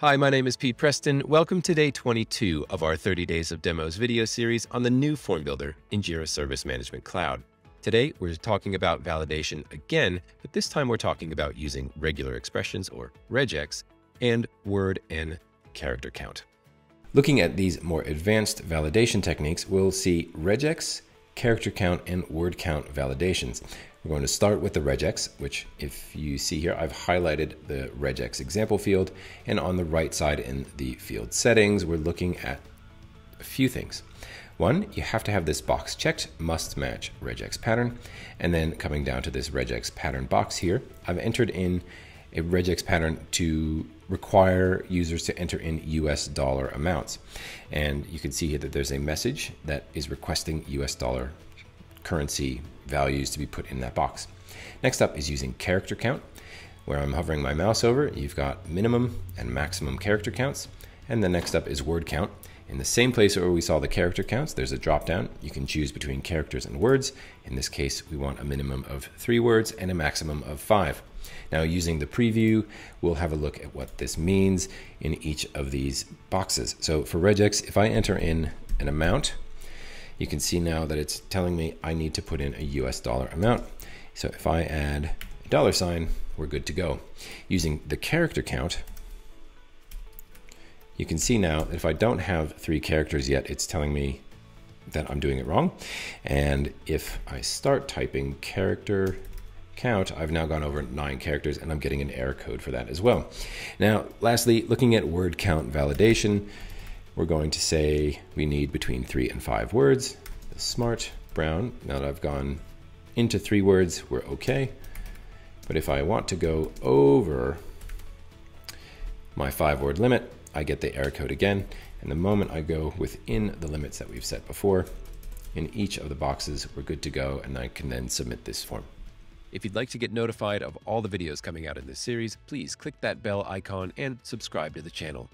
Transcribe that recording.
Hi, my name is Pete Preston. Welcome to day 22 of our 30 Days of Demos video series on the new form builder in Jira Service Management Cloud. Today, we're talking about validation again, but this time we're talking about using regular expressions or regex and word and character count. Looking at these more advanced validation techniques, we'll see regex, character count, and word count validations. We're going to start with the regex, which if you see here, I've highlighted the regex example field. And on the right side in the field settings, we're looking at a few things. One, you have to have this box checked, must match regex pattern. And then coming down to this regex pattern box here, I've entered in a regex pattern to require users to enter in US dollar amounts. And you can see here that there's a message that is requesting US dollar currency values to be put in that box. Next up is using character count, where I'm hovering my mouse over. You've got minimum and maximum character counts. And the next up is word count. In the same place where we saw the character counts, there's a drop down. You can choose between characters and words. In this case, we want a minimum of three words and a maximum of five. Now, using the preview, we'll have a look at what this means in each of these boxes. So for regex, if I enter in an amount, you can see now that it's telling me I need to put in a US dollar amount. So if I add a dollar sign, we're good to go. Using the character count, you can see now that if I don't have three characters yet, it's telling me that I'm doing it wrong. And if I start typing character count, I've now gone over nine characters and I'm getting an error code for that as well. Now, lastly, looking at word count validation, we're going to say we need between three and five words. Smart brown, now that I've gone into three words, we're okay. But if I want to go over my five word limit, I get the error code again. And the moment I go within the limits that we've set before, in each of the boxes, we're good to go, and I can then submit this form. If you'd like to get notified of all the videos coming out in this series, please click that bell icon and subscribe to the channel.